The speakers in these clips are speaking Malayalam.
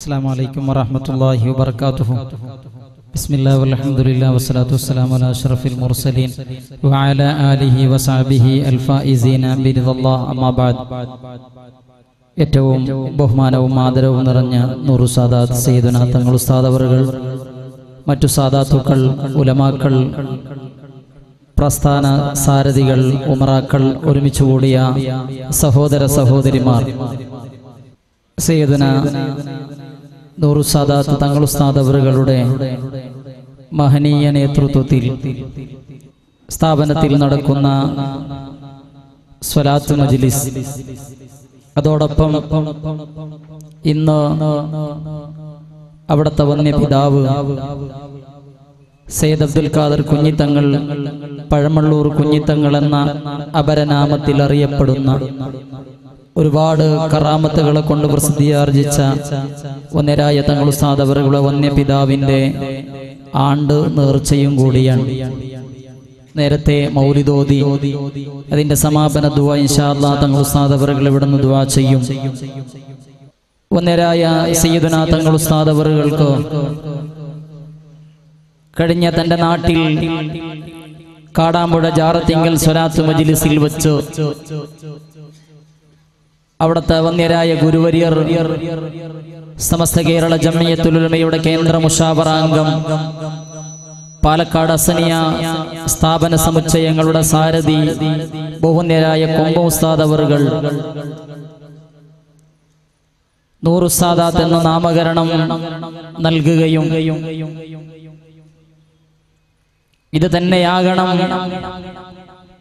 السلام عليكم ورحمة الله وبركاته بسم الله والحمد لله والصلاة والسلام على أشرف المرسلين وعلى آله وصحبه الفائزين برضا الله أما بعد ഏറ്റവും ബഹുമാനവും ആദരവും നിറഞ്ഞ നൂറു സാദാത്ത് സയ്യിദുന തങ്ങൾ ഉസ്താദ് അവറുകൾ മറ്റു സാദാത്തുക്കൾ ഉലമാക്കൾ പ്രസ്ഥാന സാരഥികൾ ഉമറാക്കൾ ഒരുമിച്ച് കൂടിയ സഹോദര സഹോദരിമാർ സയ്യിദുന നൂറു സാദാത്ത് തങ്ങൾ ഉസ്താദ് അവറുകളുടെ മഹനീയ നേതൃത്വത്തിൽ സ്ഥാപനത്തിൽ നടക്കുന്ന സ്വലാത്ത് മജ്ലിസ്. അതോടൊപ്പം ഇന്ന് അവിടുത്തെ വന്യ പിതാവ് സെയ്ദ് അബ്ദുൽ ഖാദർ കുഞ്ഞിത്തങ്ങൾ പഴമള്ളൂർ കുഞ്ഞിത്തങ്ങൾ എന്ന അപരനാമത്തിൽ അറിയപ്പെടുന്ന ഒരുപാട് കറാമത്തുകളെ കൊണ്ട് പ്രസിദ്ധിയാർജിച്ച ഒന്നരായ തങ്ങൾ ഉസ്താദവറുകളെ വന്യപിതാവിന്റെ ആണ്ട് നേർച്ചയും കൂടിയാണ്. നേരത്തെ മൗലിദോതി അതിന്റെ സമാപന ദുവ ഇൻഷാല്ലാ തങ്ങൾ ഉസ്താദവറുകൾ ഇവിടുന്ന് ദുവ ചെയ്യും. ഒന്നരായ സയ്യിദുന തങ്ങൾ ഉസ്താദവറുകൾക്ക് കഴിഞ്ഞ തന്റെ നാട്ടിൽ കാടാമ്പുഴ ജാറത്തിങ്കൽ സ്വലാത്ത് മജിലിസിൽ വെച്ച് അവിടുത്തെ വന്യരായ ഗുരുവര്യർ സമസ്ത കേരള ജമ്മിയത്തുലുലമയുടെ കേന്ദ്ര മുഷാവറാംഗം പാലക്കാട് അസനിയ സ്ഥാപന സമുച്ചയങ്ങളുടെ സാരഥി ബഹുന്യരായ കൊമ്പോസ്താദവറുകൾ നൂറുസാദാത്ത് എന്ന നാമകരണം നൽകുകയും ഇത് തന്നെയാകണം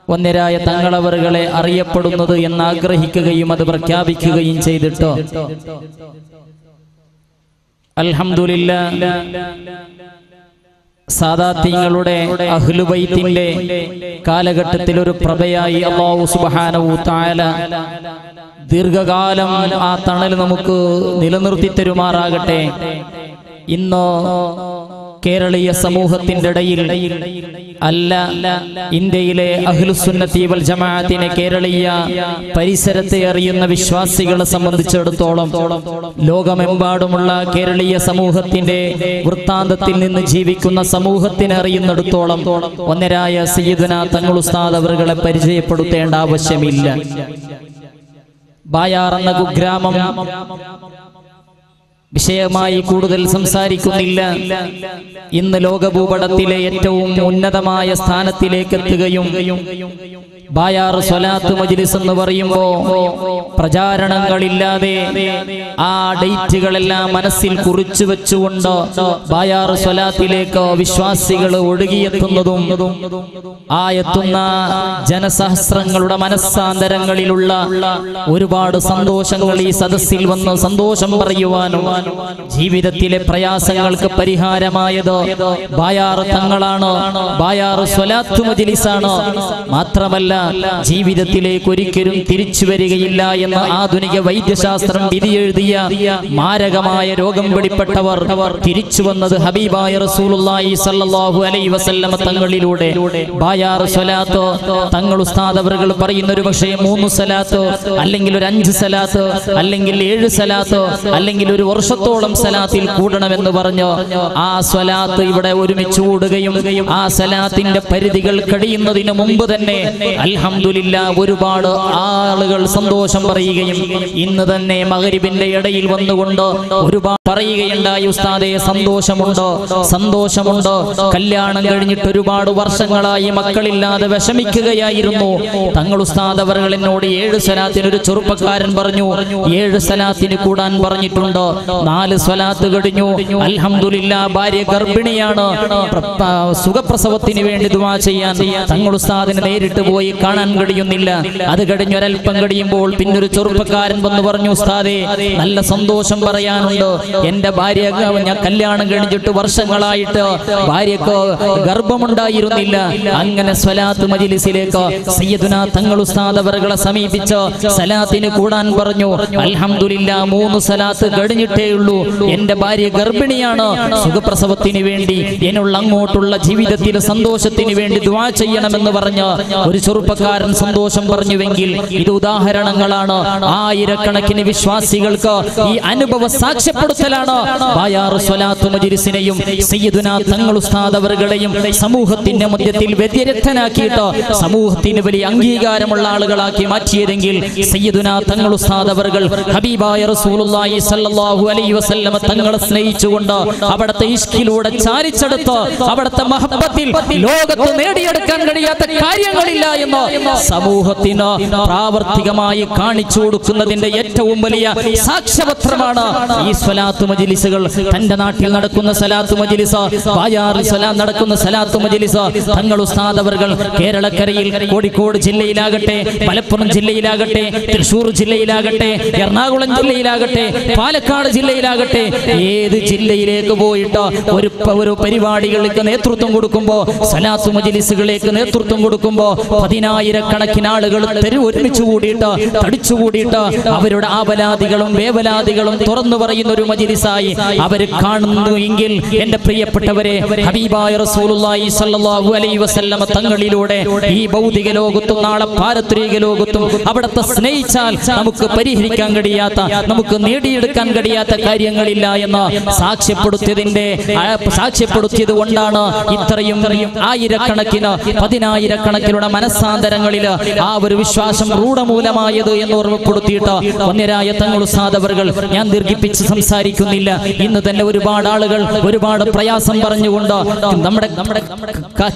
വന്യരായ തങ്ങളവറുകളെ അറിയപ്പെടുന്നത് എന്ന് ആഗ്രഹിക്കുകയും അത് പ്രഖ്യാപിക്കുകയും ചെയ്തിട്ടോ? അൽഹമില്ല സാദാത്യങ്ങളുടെ അഹ്ലുബൈത്തിന്റെ കാലഘട്ടത്തിൽ ഒരു പ്രഭയായി അള്ളാഹു സുബാനവു താല ദീർഘകാലം ആ തണൽ നമുക്ക് നിലനിർത്തി തരുമാറാകട്ടെ. ഇന്ന് കേരളീയ സമൂഹത്തിന്റെ ഇടയിൽ അല്ല ഇന്ത്യയിലെ അഹ്ലുസുന്നത്തി വൽ ജമാഅത്തിനെ കേരളീയ പരിസരത്തെ അറിയുന്ന വിശ്വാസികളെ സംബന്ധിച്ചിടത്തോളം ലോകമെമ്പാടുമുള്ള കേരളീയ സമൂഹത്തിന്റെ വൃത്താന്തത്തിൽ നിന്ന് ജീവിക്കുന്ന സമൂഹത്തിനെ അറിയുന്നിടത്തോളം ഒന്നരായ സയ്യിദന തങ്ങൾ ഉസ്താദ് അവരെ പരിചയപ്പെടുത്തേണ്ട ആവശ്യമില്ല. ബായാർ എന്ന കുഗ്രാമം വിഷയമായി കൂടുതൽ സംസാരിക്കുന്നില്ല. ഇന്ന് ലോകഭൂപടത്തിലെ ഏറ്റവും ഉന്നതമായ സ്ഥാനത്തിലേക്ക് എത്തുകയും ബായാർ സ്വലാത്ത് മജ്ലിസ് എന്ന് പറയുമ്പോ പ്രചാരണങ്ങളില്ലാതെ ആ ഡേറ്റുകളെല്ലാം മനസ്സിൽ കുറിച്ചു വെച്ചുകൊണ്ട് ബായാർ സ്വലാത്തിലേക്ക് വിശ്വാസികൾ ഒഴുകിയെത്തുന്നതും ആ എത്തുന്ന ജനസഹസ്രങ്ങളുടെ മനസ്സാന്തരങ്ങളിലുള്ള ഒരുപാട് സന്തോഷങ്ങൾ ഈ സദസ്സിൽ വന്ന് സന്തോഷം പറയുവാനും ജീവിതത്തിലെ പ്രയാസങ്ങൾക്ക് പരിഹാരമായത് ബായാർ തങ്ങളാണ്? ബായാർ സ്വലാത്തു മജിലിസാണ്? മാത്രമല്ല ജീവിതത്തിലേക്ക് ഒരിക്കലും തിരിച്ചു വരികയില്ല എന്ന് ആധുനിക വൈദ്യശാസ്ത്രം വിധിയെഴുതിയ മാരകമായ രോഗം പിടിപ്പെട്ടവർ തിരിച്ചു വന്നത് ഹബീബായ റസൂലുള്ളാഹി സല്ലല്ലാഹു അലൈഹി വസല്ലമ തങ്ങളിലൂടെ. ബായാർ സ്വലാത്ത് തങ്ങൾ ഉസ്താദ് അവറുകൾ പറയുന്ന ഒരു പക്ഷേ മൂന്ന് സലാത്ത് അല്ലെങ്കിൽ ഒരു അഞ്ച് സലാത്ത് അല്ലെങ്കിൽ ഏഴ് സലാത്ത് അല്ലെങ്കിൽ ഒരു വർഷത്തോളം സലാത്തിൽ കൂടണമെന്ന് പറഞ്ഞു ആ സ്വലാത്ത് ഇവിടെ ഒരുമിച്ച് കൂടുകയും ആ സലാത്തിന്റെ പരിധികൾ കഴിയുന്നതിന് മുമ്പ് തന്നെ അൽഹമില്ല ഒരുപാട് ആളുകൾ സന്തോഷം പറയുകയും ഇന്ന് തന്നെ മകരിബിന്റെ ഇടയിൽ വന്നുകൊണ്ട് ഒരുപാട് പറയുകയുണ്ടായി. ഉസ്താദെ സന്തോഷമുണ്ടോ സന്തോഷമുണ്ടോ. കല്യാണം കഴിഞ്ഞിട്ട് ഒരുപാട് വർഷങ്ങളായി മക്കളില്ലാതെ വിഷമിക്കുകയായിരുന്നു. തങ്ങൾ ഉസ്താദ് അവർ എന്നോട് ഏഴ് സലാത്തിന് ഒരു ചെറുപ്പക്കാരൻ പറഞ്ഞു. ഏഴ് സലാത്തിന് കൂടാൻ പറഞ്ഞിട്ടുണ്ട്. നാല് സ്വലാത്ത് കഴിഞ്ഞു. അൽഹമില്ല ഭാര്യ ഗർഭിണിയാണ്. സുഖപ്രസവത്തിന് വേണ്ടി ദുവാ ചെയ്യാൻ തങ്ങൾ ഉസ്താദിനെ നേരിട്ട് പോയി കാണാൻ കഴിയുന്നില്ല. അത് കഴിഞ്ഞ് ഒരൽപ്പം കഴിയുമ്പോൾ പിന്നൊരു ചെറുപ്പക്കാരൻ വന്ന് പറഞ്ഞു ഉസ്താദെ നല്ല സന്തോഷം പറയാനുണ്ട്. എന്റെ ഭാര്യ ഞാൻ കല്യാണം കഴിഞ്ഞിട്ട് വർഷങ്ങളായിട്ട് ഭാര്യക്ക് ഗർഭമുണ്ടായിരുന്നില്ല. അങ്ങനെ സ്വലാത്ത് മജിലിസിലേക്ക് സയ്യദുന തങ്ങൾ ഉസ്താദ് സമീപിച്ച് സലാത്തിന് കൂടാൻ പറഞ്ഞു. അൽഹമില്ല മൂന്ന് സലാത്ത് കഴിഞ്ഞിട്ടേ ഉള്ളൂ. എന്റെ ഭാര്യ ഗർഭിണിയാണ്. സുഖപ്രസവത്തിന് വേണ്ടി എന്നുള്ള അങ്ങോട്ടുള്ള ജീവിതത്തിലെ സന്തോഷത്തിന് വേണ്ടി ദ്വാ ചെയ്യണമെന്ന് പറഞ്ഞ് ഒരു ചെറുപ്പക്കാരൻ സന്തോഷം പറഞ്ഞുവെങ്കിൽ ഇത് ഉദാഹരണങ്ങളാണ്. ആയിരക്കണക്കിന് വിശ്വാസികൾക്ക് ഈ അനുഭവ സാക്ഷ്യപ്പെടുത്തലാണ്. മജിരിസിനെയും സമൂഹത്തിന്റെ മധ്യത്തിൽ വ്യതിരക്തനാക്കിയിട്ട് സമൂഹത്തിന് വലിയ അംഗീകാരമുള്ള ആളുകളാക്കി മാറ്റിയതെങ്കിൽ സയ്യിദുന തങ്ങൾ ഹബീബായ റസൂലുള്ളാഹി സ്വല്ലല്ലാഹു അലൈഹി വസല്ലമ തങ്ങളെ സ്നേഹിച്ചുകൊണ്ട് അവിടുത്തെ ഇഷ്കിലൂടെ ചാരിച്ചെടുത്ത് അവിടുത്തെ മഹബത്തിൽ ലോകത്ത് നേടിയെടുക്കാൻ കഴിയാത്ത കാര്യങ്ങളില്ല എന്ന് സമൂഹത്തിന് പ്രാവർത്തികമായി കാണിച്ചു കൊടുക്കുന്നതിന്റെ ഏറ്റവും വലിയ സാക്ഷ്യപത്രമാണ് ഈ സ്വലാത്ത് മജിലിസുകൾ. തന്റെ നാട്ടിൽ നടക്കുന്ന സലാത്ത് മജിലിസ് ബായാറിൽ സലാം നടക്കുന്ന സലാത്ത് മജിലിസ്. തങ്ങൾ ഉസ്താദ് കേരളക്കരയിൽ കോഴിക്കോട് ജില്ലയിലാകട്ടെ മലപ്പുറം ജില്ലയിലാകട്ടെ തൃശൂർ ജില്ലയിലാകട്ടെ എറണാകുളം ജില്ലയിലാകട്ടെ പാലക്കാട് ജില്ലയിലാകട്ടെ. ഏത് ജില്ലയിലേക്ക് പോയിട്ട് ഒരു ഒരു പരിപാടികൾക്ക് നേതൃത്വം കൊടുക്കുമ്പോൾ സലാത്ത് മജിലിസുകളിലേക്ക് നേതൃത്വം കൊടുക്കുമ്പോൾ പതിനായിരക്കണക്കിന് ആളുകൾ തെരു ഒരുമിച്ച് കൂടിയിട്ട് തടിച്ചു കൂടിയിട്ട് അവരുടെ ആവലാദികളും വേവലാദികളും തുറന്നു പറയുന്ന ഒരു മജിലിസായി അവർ കാണുന്നു എങ്കിൽ എന്റെ പ്രിയപ്പെട്ടവരെ ഹബീബായ റസൂലുള്ളാഹി സ്വല്ലല്ലാഹു അലൈഹി വസല്ലമ തങ്ങളിലൂടെ ഈ ഭൗതിക ലോകത്തും നാളെ പാരത്രിക ലോകത്തും അവിടുത്തെ സ്നേഹിച്ചാൽ നമുക്ക് പരിഹരിക്കാൻ കഴിയാത്ത നമുക്ക് നേടിയെടുക്കാൻ കഴിയാത്ത കാര്യങ്ങളില്ല എന്ന് സാക്ഷ്യപ്പെടുത്തിയതിന്റെ സാക്ഷ്യപ്പെടുത്തിയത് കൊണ്ടാണ് ഇത്രയും ആയിരക്കണക്കിന് പതിനായിരക്കണക്കിനുള്ള മനസ്സാന്തരങ്ങളിൽ ആ ഒരു വിശ്വാസം റൂഢമൂലമായത് എന്ന് ഓർമ്മപ്പെടുത്തിയിട്ട് ഒന്നരായ തങ്ങൾ സാധവറുകൾ ഞാൻ ദീർഘിപ്പിച്ച് സംസാരിക്കുന്നില്ല. ഇന്ന് തന്നെ ഒരുപാട് ആളുകൾ ഒരുപാട് പ്രയാസം പറഞ്ഞുകൊണ്ട് നമ്മുടെ നമ്മുടെ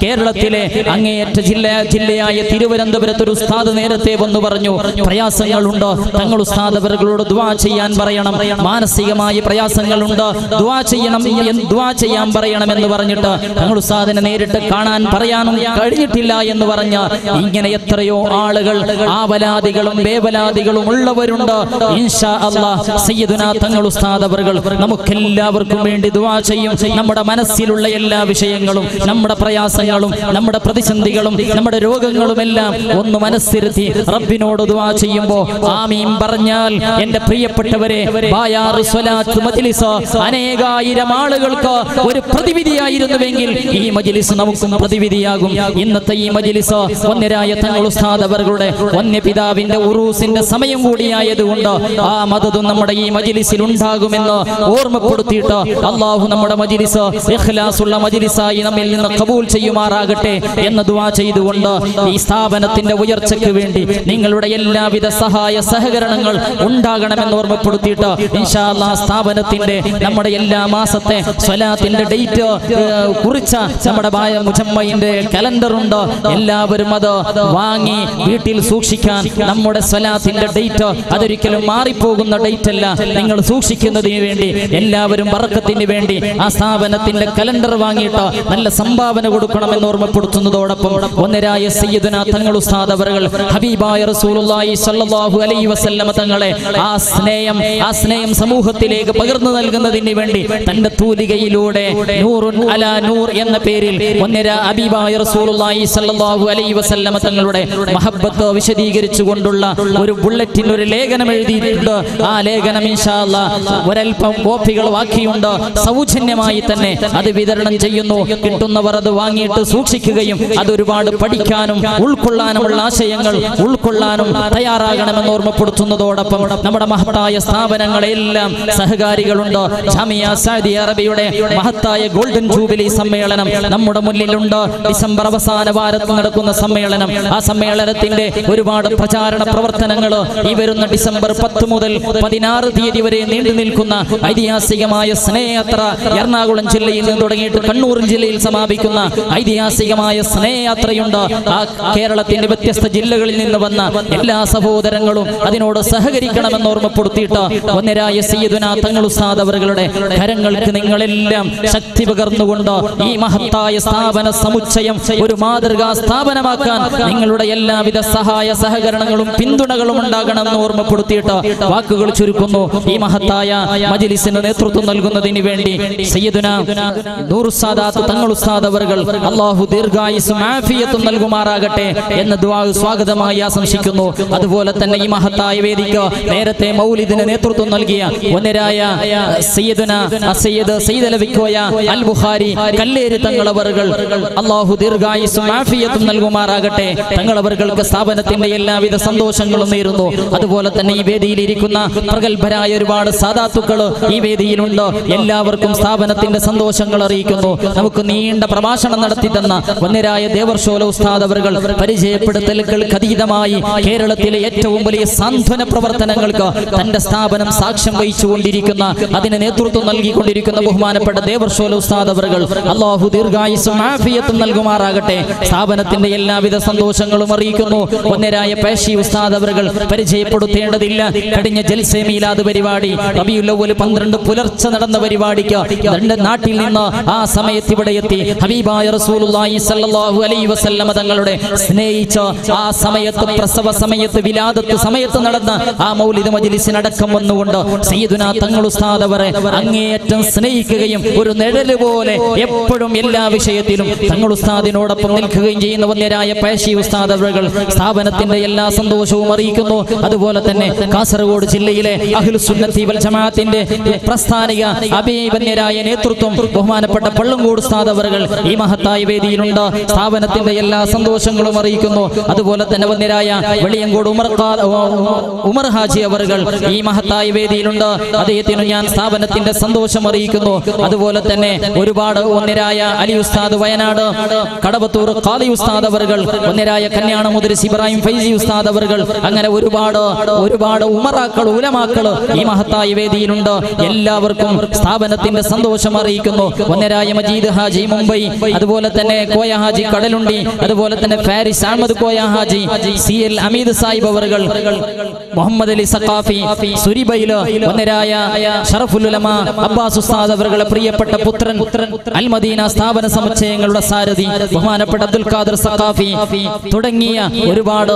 കേരളത്തിലെ അങ്ങേയറ്റ ജില്ല ജില്ലയായ തിരുവനന്തപുരത്ത് ഒരു ഉസ്താദ് നേരത്തെ വന്നു പറഞ്ഞു. പ്രയാസങ്ങളുണ്ട്. തങ്ങൾ ഉസ്താദവരുകളോട് ദ്വാ ചെയ്യാൻ പറയണം. മാനസികമായ പ്രയാസങ്ങളുണ്ട്. ദ്വാ ചെയ്യണം ദ്വാ ചെയ്യാൻ പറയണം എന്ന് പറഞ്ഞിട്ട് തങ്ങൾ ഉസ്താദിനെ നേരിട്ട് കാണാൻ പറയാനും കഴിഞ്ഞിട്ടില്ല എന്ന് പറഞ്ഞ ഇങ്ങനെ എത്രയോ ആളുകൾ ആവലാദികളും വേവലാദികളും ഉള്ളവരുണ്ട്. ഇൻഷാ തങ്ങൾ ഉസ്താദ് അവർകൾ നമുക്കെല്ലാവർക്കും വേണ്ടി ദുആ ചെയ്യും. നമ്മുടെ മനസ്സിലുള്ള എല്ലാ വിഷയങ്ങളും നമ്മുടെ പ്രയാസങ്ങളും നമ്മുടെ പ്രതിസന്ധികളും നമ്മുടെ രോഗങ്ങളും എല്ലാം ഒന്ന് മനസ്സിരുത്തി റബ്ബിനോട് ദുആ ചെയ്യുമ്പോൾ ആമീൻ പറഞ്ഞാൽ എന്റെ പ്രിയപ്പെട്ടവരെ ബായാറ് അനേകായിരം ആളുകൾക്ക് ഒരു പ്രതിവിധിയായിരുന്നുവെങ്കിൽ ഈ മജിലിസ് നമുക്കും പ്രതിവിധിയാകും. ഇന്നത്തെ ഈ മജിലിസ് ഒന്നരായ തങ്ങൾ ഉസ്താദ് അവരുടെ വന്യപിതാവിന്റെ ഉറൂസിന്റെ സമയം കൂടിയായതുകൊണ്ട് ആ മതതും നമ്മുടെ ഈ മജിലിസിൽ ഉണ്ടാകുമെന്ന് ഓർമ്മപ്പെടുത്തിയിട്ട് അള്ളാഹു നമ്മുടെ മജിലിസ് ഇഖ്ലാസുള്ള മജിലിസായി നമ്മിൽ നിന്ന് കബൂൽ ചെയ്യുമാറാകട്ടെ എന്ന് ദുആ ചെയ്തുകൊണ്ട് ഈ സ്ഥാപനത്തിന്റെ ഉയർച്ചയ്ക്ക് വേണ്ടി നിങ്ങളുടെ എല്ലാവിധ സഹായ സഹകരണങ്ങൾ ഉണ്ടാകണമെന്ന് ഓർമ്മപ്പെടുത്തിയിട്ട് ഇൻഷാ അല്ലാഹ് സ്ഥാപനത്തിന്റെ നമ്മുടെ എല്ലാ മാസത്തെ സ്വലാത്തിന്റെ ഡേറ്റ് കുറിച്ച നമ്മുടെ ബായ മുജമ്മയിന്റെ കലണ്ടർ ഉണ്ട് എല്ലാവരും അത് വാങ്ങി വീട്ടിൽ സൂക്ഷിക്കാൻ നമ്മുടെ സ്വലാത്തിന്റെ ഡേറ്റ് അതൊരിക്കലും മാറിപ്പോകുന്ന ഡേറ്റ് അല്ല നിങ്ങൾ സൂക്ഷിക്കുന്നതിന് വേണ്ടി എല്ലാവരും വർക്കത്തിന് വേണ്ടി ആ സ്ഥാപനത്തിന്റെ കലണ്ടർ വാങ്ങിയിട്ട്? നല്ല സംഭാവന കൊടുക്കണമെന്ന് ഓർമ്മപ്പെടുത്തുന്നതോടൊപ്പം ഒന്നരായ സയ്യിദന തങ്ങൾ ഉസ്താദ് അവറുകൾ ഹബീബായ റസൂലുള്ളാഹി സ്വല്ലല്ലാഹു അലൈഹി വസല്ലമ തങ്ങളെ ആ സ്നേഹം ആ സ്നേഹം സമൂഹത്തിലേക്ക് പകർന്നു നൽകുന്നതിന് വേണ്ടി തന്റെ തൂലികയിലൂടെ നൂറുൻ അലാ എന്ന പേരിൽ ഒന്നര ഹബീബായ റസൂലുള്ളാഹി സല്ലല്ലാഹു അലൈഹി വസല്ലമ തങ്ങളുടെ മഹബത്ത് വിശദീകരിച്ചു കൊണ്ടുള്ള ഒരു ബുള്ളറ്റിൻ ഒരു ലേഖനം എഴുതിയിട്ടുണ്ട്. ആ ലേഖനം ഇൻഷാ അല്ലാഹ് ഒരൽപ്പം കോപ്പികൾ ബാക്കിയുണ്ട്. സൗജന്യമായി തന്നെ അത് വിതരണം ചെയ്യുന്നു. കിട്ടുന്നവർ അത് വാങ്ങിയിട്ട് സൂക്ഷിക്കുകയും അത് ഒരുപാട് പഠിക്കാനും ഉൾക്കൊള്ളാനുമുള്ള ആശയങ്ങൾ ഉൾക്കൊള്ളാനും തയ്യാറാകണമെന്ന് ഓർമ്മപ്പെടുത്തുന്നതോടൊപ്പം നമ്മുടെ മഹത്തായ സ്ഥാപനങ്ങളെല്ലാം സഹകാരികളുണ്ട്. ജാമിയ സൗദി അറബിയുടെ മഹത്തായ ഗോൾഡൻ ജൂബിലി സമ്മേളനം നമ്മുടെ മുന്നിലുണ്ട്. ഡിസംബർ അവസാന വാരത്തിൽ നടക്കുന്ന സമ്മേളനം. ആ സമ്മേളനത്തിന്റെ ഒരുപാട് പ്രചാരണ പ്രവർത്തനങ്ങൾ ഈ വരുന്ന ഡിസംബർ പത്ത് മുതൽ പതിനാറ് തീയതി വരെ നീണ്ടു നിൽക്കുന്ന ഐതിഹാസികമായ സ്നേഹയാത്ര എറണാകുളം ജില്ലയിൽ നിന്ന് തുടങ്ങിയിട്ട് കണ്ണൂർ ജില്ലയിൽ സമാപിക്കുന്ന ഐതിഹാസികമായ സ്നേഹയാത്രയുണ്ട്. ആ കേരളത്തിന്റെ വ്യത്യസ്ത ജില്ലകളിൽ നിന്ന് വന്ന എല്ലാ സഹോദരങ്ങളും അതിനോട് സഹകരിക്കണമെന്ന് ഓർമ്മപ്പെടുത്തിയിട്ട് ഒന്നരായ സയ്യിദുന തങ്ങൾ ഉസ്താദ് കരങ്ങൾക്ക് നിങ്ങളെല്ലാം ശക്തി പകർന്നുകൊണ്ട് ഈ മഹത്തായ സ്ഥാപന സമുച്ചയം ഒരു മാതൃകാ സ്ഥാപനമാക്കാൻ നിങ്ങളുടെ എല്ലാവിധ സഹായ സഹകരണങ്ങളും പിന്തുണകളും ഉണ്ടാകണമെന്ന് ഓർമ്മപ്പെടുത്തിയിട്ട് വാക്കുകൾ ചുരുക്കുന്നു. ഈ മഹത്തായ മജിലിസിന് നേതൃത്വം നൽകുന്നതിന് വേണ്ടി തങ്ങൾ ഉസ്താദ് അവർകൾ അള്ളാഹു ദീർഘായുസും നൽകുമാറാകട്ടെ എന്ന് സ്വാഗതമായി ആശംസിക്കുന്നു. അതുപോലെ തന്നെ ഈ മഹത്തായ വേദിക്ക് നേരത്തെ മൗലിദിന് നേതൃത്വം നൽകിയ ഒന്നരായ സയ്യിദുന സയ്യിദ് സയ്യിദ് അലവിക്കോയ അൽ ബുഖാരി കല്ലേരി തങ്ങളവറുകൾ. അള്ളാഹു ദീർഘായുസും ആഫിയത്തും നൽകുമാറാകട്ടെ. തങ്ങളവറുകൾക്ക് സ്ഥാപനത്തിന്റെ എല്ലാവിധ സന്തോഷങ്ങളും നേരുന്നു. അതുപോലെ തന്നെ ഈ വേദിയിൽ ഇരിക്കുന്ന പ്രഗത്ഭരായ ഒരുപാട് സാധാത്തുക്കൾ ഈ വേദിയിലുണ്ട്. എല്ലാവർക്കും സ്ഥാപനത്തിന്റെ സന്തോഷങ്ങൾ അറിയിക്കുന്നു. നമുക്ക് നീണ്ട പ്രഭാഷണം നടത്തി തന്ന വന്യരായ ദേവർഷോല ഉസ്താദ് അവറുകൾ പരിചയപ്പെടുത്തലുകൾക്ക് അതീതമായി കേരളത്തിലെ ഏറ്റവും വലിയ സാന്ത്വന പ്രവർത്തനങ്ങൾക്ക് തന്റെ സ്ഥാപനം സാക്ഷ്യം വഹിച്ചുകൊണ്ടിരിക്കുന്ന അതിന് നേതൃത്വം നൽകിക്കൊണ്ടിരിക്കുന്ന ബഹുമാനപ്പെട്ട ദേവർഷോല ഉസ്താദ് അവറുകൾ അള്ളാഹു ദീർഘായുസും ആഫിയത്തും നൽകുമാറാകട്ടെ. സ്ഥാപനത്തിന്റെ എല്ലാവിധ സന്തോഷങ്ങളും അറിയിക്കുന്നു. ഒന്നരായ പേശി ഉസ്താദ് അവറുകൾ പരിചയപ്പെടുത്തേണ്ടതില്ല. കഴിഞ്ഞ ജൽസെ മീലാദ് പരിപാടി റബിയുല്ലവൽ പന്ത്രണ്ട് പുലർച്ചെ നടന്ന പരിപാടിക്ക് നാട്ടിൽ നിന്ന് ആ സമയത്ത് ഇവിടെ എത്തി. ഹബീബായ റസൂലുള്ളാഹി സ്വല്ലല്ലാഹു അലൈഹി വസല്ലമ തങ്ങളുടെ സ്നേഹിച്ച ആ സമയത്ത് പ്രസവ സമയത്ത് വിലാദത്ത് സമയത്ത് നടന്ന ആ മൗലിദ് മജ്ലിസിനടക്കം വന്നുകൊണ്ട് സയ്യിദുനാ തങ്ങൾ ഉസ്താദ് അവരെ അങ്ങേയറ്റം സ്നേഹിക്കുകയും ഒരു നിഴൽ പോലെ എപ്പോഴും എല്ലാ വിഷയത്തിലും തങ്ങൾ ഉസ്താദിനോടൊപ്പം നിൽക്കുകയും ചെയ്യുന്ന വന്യരായ പേശി ഉസ്താദ് അവകൾ സ്ഥാപനത്തിന്റെ എല്ലാ സന്തോഷവും അറിയിക്കുന്നു. അതുപോലെ തന്നെ കാസർഗോഡ് ജില്ലയിലെ അഖിൽ സുന്നത്തി വൽ ജമാഅത്തിന്റെ പ്രസ്ഥാനിക അഭിപന്യരായ നേതൃത്വം ബഹുമാനപ്പെട്ട പള്ളങ്കോട് ഉസ്താദ് അവകൾ ഈ മഹത്തായ വേദിയിലുണ്ട്. സ്ഥാപനത്തിന്റെ എല്ലാ സന്തോഷങ്ങളും അറിയിക്കുന്നു. അതുപോലെ തന്നെ വന്യരായ വെളിയങ്കോട് ഉമർ ഉമർ ഹാജി അവറുകൾ ഈ മഹത്തായ വേദിയിലുണ്ട്. അദ്ദേഹത്തിന് ഞാൻ സ്ഥാപനത്തിന്റെ സന്തോഷം അറിയിക്കുന്നു. അതുപോലെ തന്നെ ഒരുപാട് ഒന്നിരായ അലി ഉസ്താദ് വയനാട് കടവത്തൂർ കാലി ഉസ്താദ് അവർകൾ ഒന്നിരായ കല്യാണ മുദ്രസ് ഇബ്രാഹിം ഫൈസി ഉസ്താദ് അവർകൾ അങ്ങനെ ഒരുപാട് ഒരുപാട് ഉമറാക്കൾ ഉലമാക്കൾ ഈ മഹത്തായ വേദിയിലുണ്ട്. എല്ലാവർക്കും സ്ഥാപനത്തിന്റെ സന്തോഷം അറിയിക്കുന്നു. ഒന്നരായ മജീദ് ഹാജി മുംബൈ അതുപോലെ തന്നെ കോയ ഹാജി കടലുണ്ടി അതുപോലെ തന്നെ ഫാരിസ് അഹമ്മദ് കോയ ഹാജി സി എൽ അമീദ് സാഹിബ് അവർ മുഹമ്മദ് അലി സഖാഫി സുരിബയിൽ ഒന്നര ഷറഫുൽ ഉലമ അബ്ബാസ് ഉസ്താദ് അവരുടെ പ്രിയപ്പെട്ട പുത്രൻ അൽ മദീന സ്ഥാപന സമുച്ചയങ്ങളുടെ സാരഥി ബഹുമാനപ്പെട്ട അബ്ദുൽ ഖാദർ സഖാഫി തുടങ്ങിയ ഒരുപാട്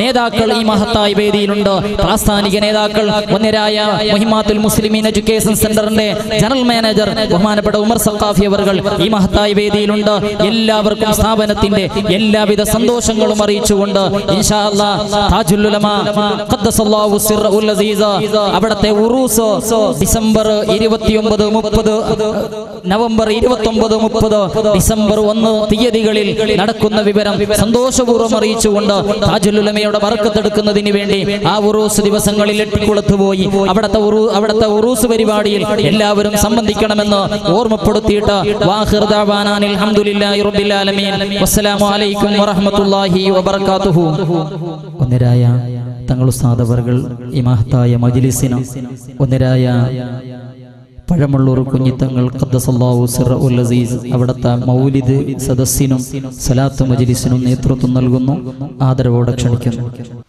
നേതാക്കൾ ഈ മഹത്തായ വേദിയിലുണ്ട്. പ്രാസ്ഥാനിക നേതാക്കൾ ഒന്നരായ മുഹിമാത്തുൽ മുസ്ലിമീൻ എഡ്യൂക്കേഷൻ സെന്ററിന്റെ ജനറൽ മാനേജർ ബഹുമാനപ്പെട്ട ഉമർ സഖാഫി അവർ ഈ മഹത്തായ വേദിയിലുണ്ട്. എല്ലാവർക്കും സ്ഥാപനത്തിന്റെ എല്ലാവിധ സന്തോഷങ്ങളും അറിയിച്ചുകൊണ്ട് ഇൻഷാ അല്ലാഹ് താജുൽ ഉലമ ഖദ്ദസല്ലാഹു സിർറഹുൽ അസീസ അവിടത്തെ ഉറൂസ് ഡിസംബർ ഇരുപത്തിയൊമ്പത് മുപ്പത് നവംബർ ഇരുപത്തൊമ്പത് മുപ്പത് ഡിസംബർ ഒന്ന് തീയതികളിൽ നടക്കുന്ന വിവരം സന്തോഷപൂർവം അറിയിച്ചുകൊണ്ട് താജുലുലമയുടെ വറക്കത്തെടുക്കുന്നതിന് വേണ്ടി ആ ഉറൂസ് ദിവസങ്ങളിൽ എട്ടിക്കുളത്ത് പോയി. അവിടത്തെ അവിടത്തെ ഉറൂസ് പരിപാടിയിൽ എല്ലാവരും സംബന്ധിക്കണമെന്ന് ഓർമ്മപ്പെടുത്തിയിട്ട് വാഹിർ ദഅവാനാനിൽ ഹംദുലില്ലാഹി റബ്ബിൽ ആലമീൻ. വസ്സലാമു അലൈക്കും വറഹ്മത്തുള്ളാഹി വബറകാതുഹു. തങ്ങൾ ഉസ്താദവർകൾ ഈ മഹത്തായ മജിലിസിന് ഒന്നരായ പഴമുള്ളൂർ കുഞ്ഞിത്തങ്ങൾ ഖദ്ദസല്ലാഹു അസീസ് അവിടുത്തെ മൗലിദ് സദസ്സിനും സലാത്ത് മജിലിസിനും നേതൃത്വം നൽകുന്നു. ആദരവോടെ ക്ഷണിക്കുന്നു.